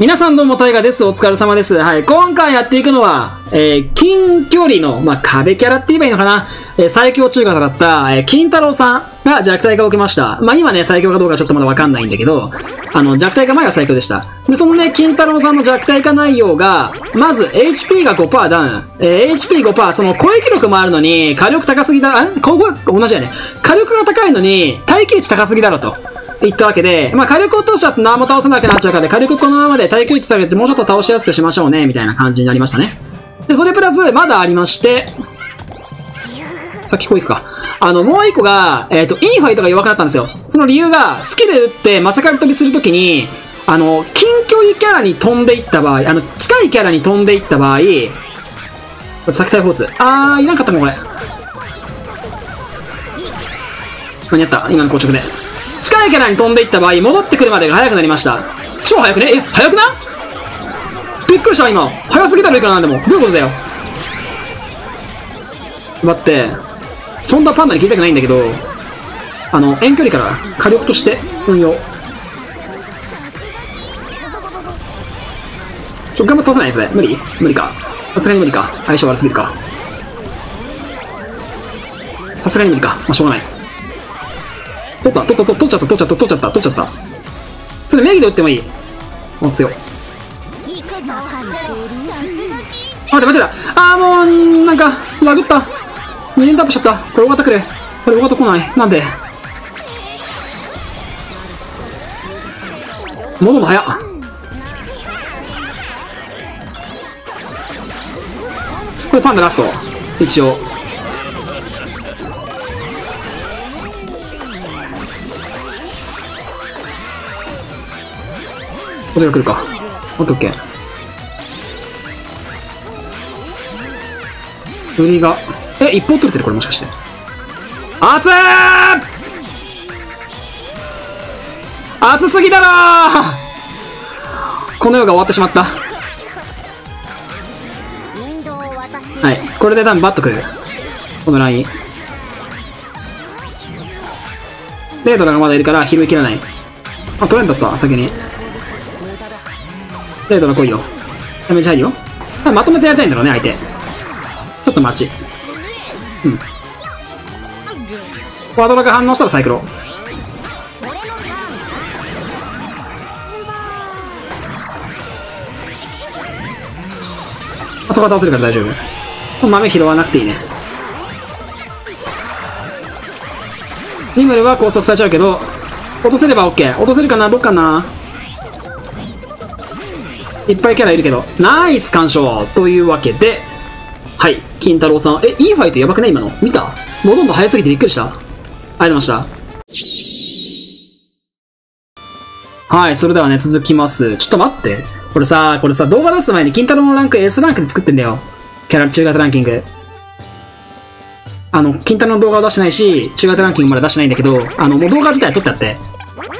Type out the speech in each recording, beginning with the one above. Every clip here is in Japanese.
皆さんどうも、タイガです。お疲れ様です。はい。今回やっていくのは、えー、近距離の、まあ、壁キャラって言えばいいのかな。えー、最強中型だった、えー、金太郎さんが弱体化を受けました。まあ、今ね、最強かどうかちょっとまだわかんないんだけど、あの、弱体化前は最強でした。で、そのね、金太郎さんの弱体化内容が、まず、HP が5%ダウン。えー、HP5%、その、攻撃力もあるのに、火力高すぎだ、あ攻撃、同じやね。火力が高いのに、耐久値高すぎだろと。言ったわけで、まあ火力落としちゃって何も倒せなくなっちゃうから、火力このままで耐久値下げてもうちょっと倒しやすくしましょうね、みたいな感じになりましたね。で、それプラス、まだありまして、さっきこう行くか。あの、もう一個が、えっ、と、インファイトが弱くなったんですよ。その理由が、スキル打ってまさかり飛びするときに、あの、近距離キャラに飛んでいった場合、あの、近いキャラに飛んでいった場合、これ、先対フォーツ。あー、いらんかったかも、これ。間に合った。今の硬直で。近いキャラに飛んでいった場合、戻ってくるまでが早くなりました。超早くね？え、早くなびっくりした、今。早すぎたらいいかな、でも。どういうことだよ。待って、そんなパンダに聞いたくないんだけど、あの、遠距離から火力として運用。ちょ、頑張って倒せないそれ。無理？無理か。さすがに無理か。相性悪すぎるか。さすがに無理か。まあ、しょうがない。取った、取った、取っちゃった、取っちゃった、取っちゃった、取っちゃった。それ名義で打ってもいい。お、強い。待って、間違えた。あー、もう、なんか、ラグった。2連タップしちゃった。これ、大型くれ。これ、大型来ない。なんで戻るの早っ。これ、パンダラスト。一応。これが来るか。オッケーオッケー。振りが。え、一方取れてるこれもしかして。熱ー熱すぎだろこの世が終わってしまった。はい。これで多分バッとくる。このライン。レードラがまだいるから、ヒル切らない。あ、取れんだった、先に。レードラ来いよ。ダメージ入るよ。まとめてやりたいんだろうね、相手。ちょっと待ち。うん。ワードラが反応したらサイクロ。あそこは倒せるから大丈夫。豆拾わなくていいね。ニムルは拘束されちゃうけど、落とせれば OK。落とせるかな？どっかな？いっぱいキャラいるけど。ナイス干渉というわけで、はい。金太郎さん。え、いいファイトやばくない？今の見た？もうどんどん早すぎてびっくりした。ありがとうございました。はい。それではね、続きます。ちょっと待って。これさ、これさ、動画出す前に金太郎のランク S ランクで作ってんだよ。キャラ中型ランキング。あの、金太郎の動画を出してないし、中型ランキングまで出してないんだけど、あの、もう動画自体撮ってあって。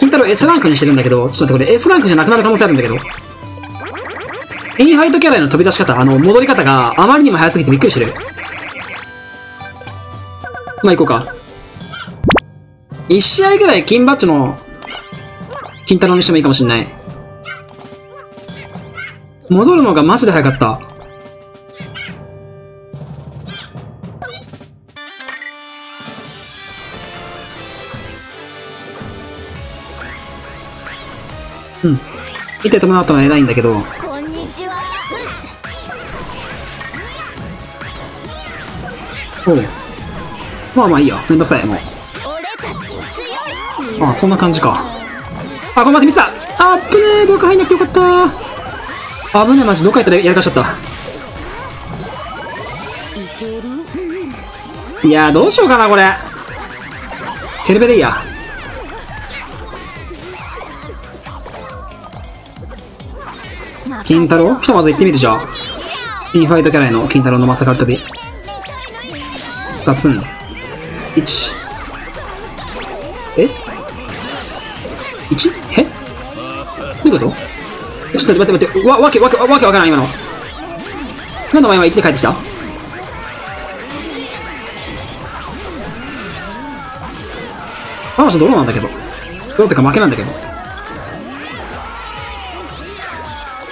金太郎 S ランクにしてるんだけど、ちょっと待って、これ S ランクじゃなくなる可能性あるんだけど。インファイトキャラへの飛び出し方、あの、戻り方があまりにも早すぎてびっくりしてる。まあ、行こうか。一試合ぐらい金バッジの、金太郎にしてもいいかもしんない。戻るのがマジで早かった。うん。見て伴ったのは偉いんだけど、おうまあまあいいや。めんどくさい、もう。ああ、そんな感じか。あ、ごめん待って、ミスたあっぶねえ、どっか入んなくてよかったあぶねえ、マジ、どっか行ったらやらかしちゃった。いや、どうしようかな、これ。ヘルベでいいや。金太郎？ひとまず行ってみるじゃん。インファイトキャラへの金太郎のまさかり飛び。ガツン。1。え ?1? え？どういうこと？ちょっと待って待って、わ、わけ、わけ、わけわからん、今の。なんでお前は1で帰ってきた？あの人どうなんだけど？どうってか負けなんだけど？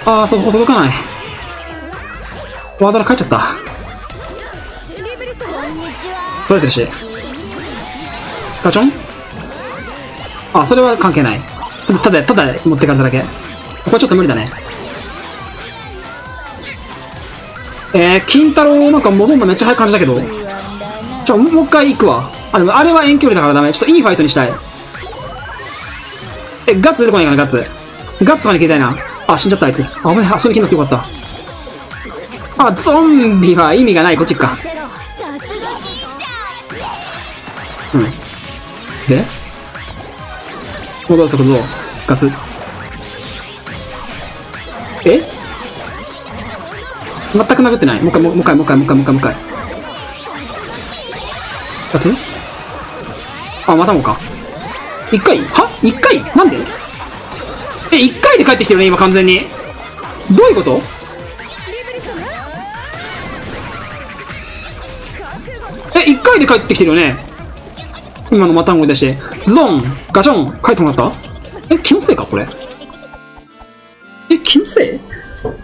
あー、そこ届かない。ワードラ帰っちゃった。取れてるし。ガチョン？あ、それは関係ない。ただ、ただ持ってかれただけ。これちょっと無理だね。えー、金太郎なんか戻るのめっちゃ早い感じだけど。ちょ、もう一回行くわ。あ、でもあれは遠距離だからダメ。ちょっといいファイトにしたい。え、ガッツ出てこないかな、ガッツ。ガッツとかに切りたいな。あ、死んじゃった、あいつ。あ、お前、あ、それ切んなくてよかった。あ、ゾンビは意味がない、こっち行くか。で？戻る速度、ガツ。え？全く殴ってない。もう一回、もう一回、もう一回、もう一回、もう一回、もう一回。ガツ？あ、またもか。一回？は？一回？なんで？え、一回で帰ってきてるね、今完全に。どういうこと？え、一回で帰ってきてるよね。今のまたんご出して、ズドンガチョン帰ってもらった？え、気のせいか？これ。え、気のせい？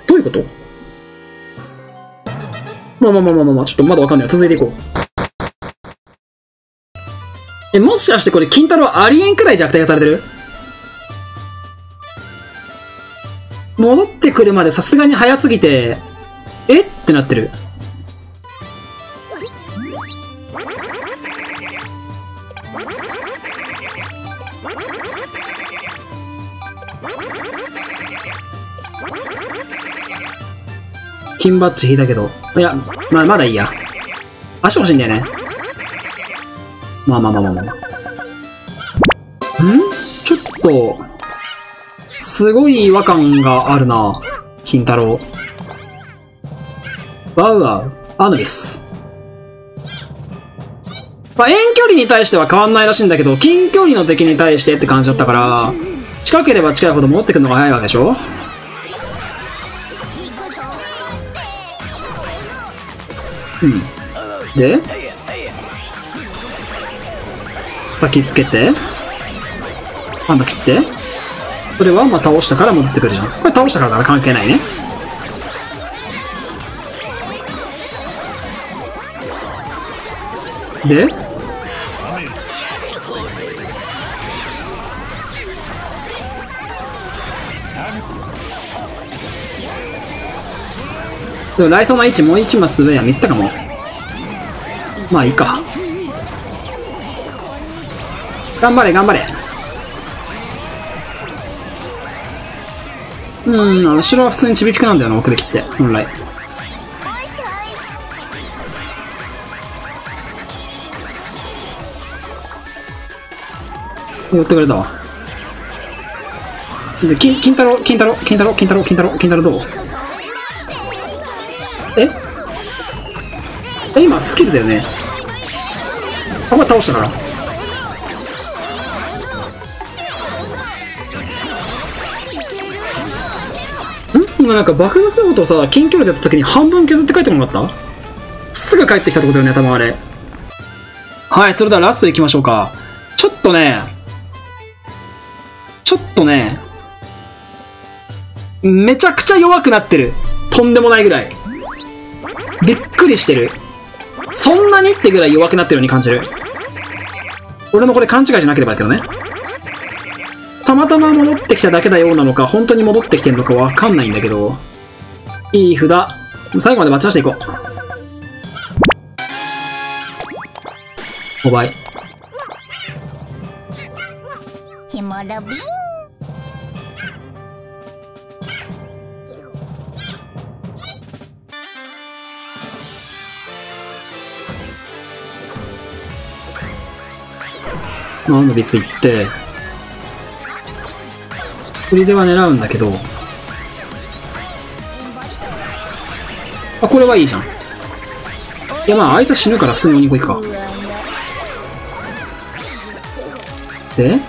どういうこと？まあまあまあまあまあまあ、ちょっとまだわかんない。続いていこう。え、もしかしてこれ、金太郎ありえんくらい弱体化されてる？戻ってくるまでさすがに早すぎて、え？ってなってる。金バッジ引いたけど。いや、まあ、まだいいや。足欲しいんだよね。まあまあまあまあまあ。ん？ちょっと、すごい違和感があるな。金太郎。ワウワウ、アヌビス。まあ、遠距離に対しては変わんないらしいんだけど、近距離の敵に対してって感じだったから、近ければ近いほど戻ってくるのが早いわけでしょ？うん。で、先つけて、ハンド切って、それはまあ倒したから戻ってくるじゃん。これ倒したからなら関係ないね。で、でもライソーの位置もう一マス上は見せたかも。まあいいか。頑張れ頑張れ。うん、後ろは普通にちびぴくなんだよな、奥で切って、本来。寄ってくれたわ。で、金太郎、金太郎、金太郎、金太郎、金太郎、金太郎どう？今スキルだよね。あこれ倒したからん？今なんか爆発のことをさ近距離でやった時に半分削って帰ってもらった？すぐ帰ってきたってことだよね多分あれ。はいそれではラストいきましょうか。ちょっとねちょっとねめちゃくちゃ弱くなってる。とんでもないぐらい。びっくりしてる。そんなにってぐらい弱くなってるように感じる。俺のこれ勘違いじゃなければだけどね。たまたま戻ってきただけだようなのか、本当に戻ってきてるのかわかんないんだけど。いい札。最後まで待ち出していこう。5倍。ひもろびんまあ、アノビス行って、振りでは狙うんだけど、あ、これはいいじゃん。いや、まあ、あいつは死ぬから普通に鬼子行くか。で、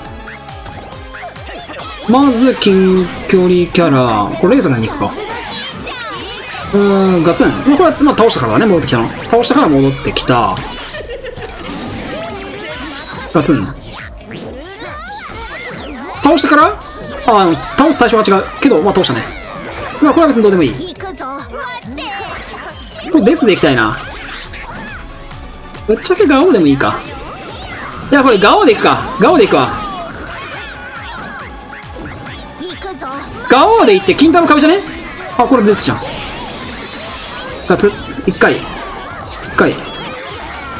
まず、近距離キャラ、これレート何行くか。うーん、ガツン。まあ、これは、まあ、倒したからね、戻ってきたの。倒したから戻ってきた。ガツン。倒したからあ、倒す対象は違う。けど、まあ倒したね。まあ、これは別にどうでもいい。これデスでいきたいな。ぶっちゃけガオでもいいか。いや、これガオでいくか。ガオでいくわ。ガオでいって、金太郎壁じゃねあ、これデスじゃん。二つ。一回。一回。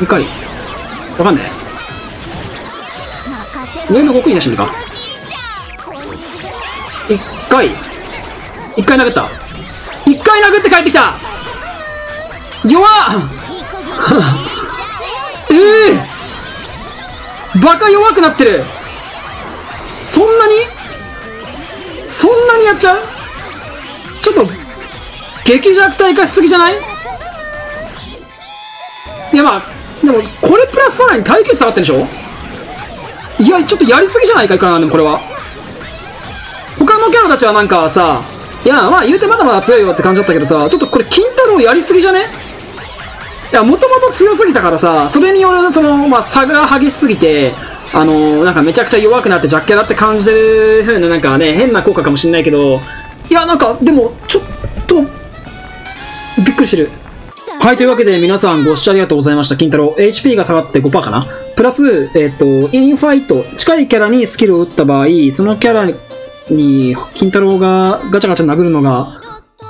二回。わかんね任せえ。上の5個い出してみるか。一回。一回殴った。一回殴って帰ってきた。弱っ。行くぞええ。バカ弱くなってる。そんなに？そんなにやっちゃう？ちょっと、激弱体化しすぎじゃない？いやまあ、でも、これプラスさらに耐久下がってるでしょ？いや、ちょっとやりすぎじゃないかいかな、でもこれは。他のキャラたちはなんかさ、いや、まあ言うてまだまだ強いよって感じだったけどさ、ちょっとこれ金太郎やりすぎじゃね？いや、もともと強すぎたからさ、それによる、その、まあ、差が激しすぎて、あのーなんかめちゃくちゃ弱くなって弱キャラって感じてる風な、なんかね、変な効果かもしんないけど、いや、なんか、でも、ちょっと、びっくりしてる。はい、というわけで皆さんご視聴ありがとうございました。金太郎。HP が下がって5%かな？プラス、えっ、と、インファイト、近いキャラにスキルを打った場合、そのキャラに、金太郎がガチャガチャ殴るのが、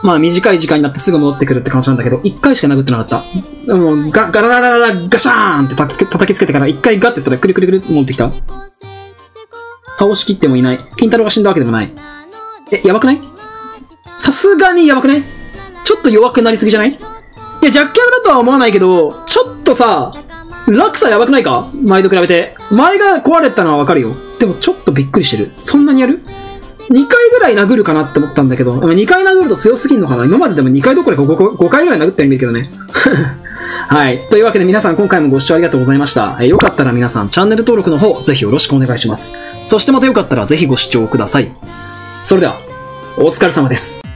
まあ短い時間になってすぐ戻ってくるって感じなんだけど、1回しか殴ってなかった。でもガガラガラガラガシャーンって叩きつけてから1回ガッてったらクリクリクリって戻ってきた。倒しきってもいない。金太郎が死んだわけでもない。え、やばくない？さすがにやばくない？ちょっと弱くなりすぎじゃない？いや、弱キャラだとは思わないけど、ちょっとさ、落差やばくないか？前と比べて。前が壊れたのはわかるよ。でもちょっとびっくりしてる。そんなにやる？?2 回ぐらい殴るかなって思ったんだけど、2回殴ると強すぎんのかな？今まででも2回どころか 5, 5回ぐらい殴ったように見えるけどね。はい。というわけで皆さん今回もご視聴ありがとうございました。えーよかったら皆さんチャンネル登録の方ぜひよろしくお願いします。そしてまたよかったらぜひご視聴ください。それでは、お疲れ様です。